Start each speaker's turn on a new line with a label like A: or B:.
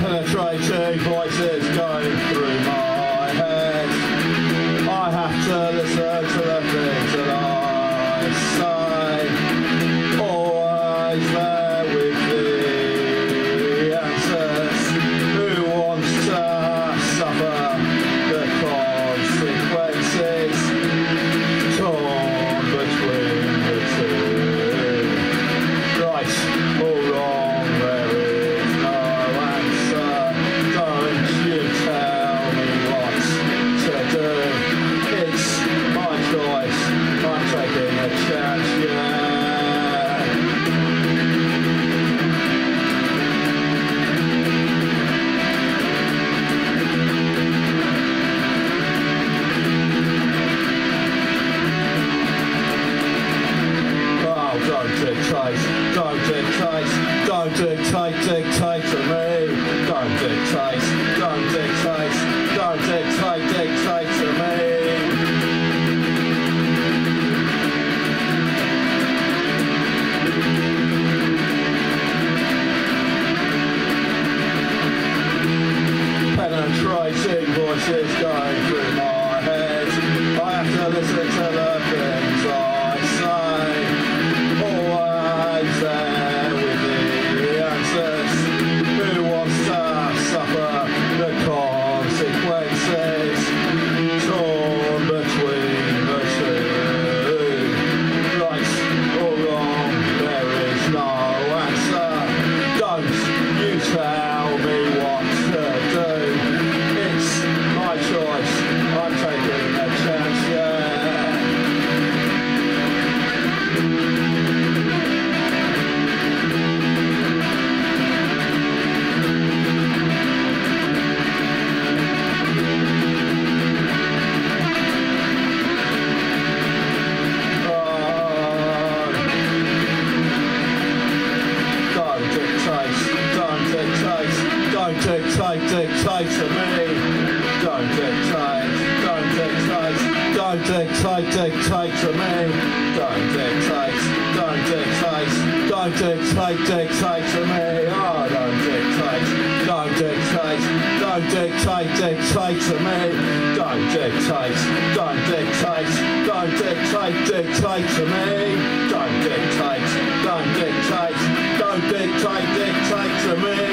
A: Penetrating voices I dictate, don't dictate, don't dictate, dictate to me. Don't dictate, don't dictate, don't dictate, dictate to me. Penetrating voices going dictate to me. Don't dictate, don't dictate, don't dictate, dictate to me. Don't dictate, don't dictate, don't dictate, dictate to me. Oh, don't dictate, don't dictate, don't dictate, dictate to me. Don't dictate, don't dictate, don't dictate, dictate to me. Don't dictate, don't dictate, don't dictate, dictate to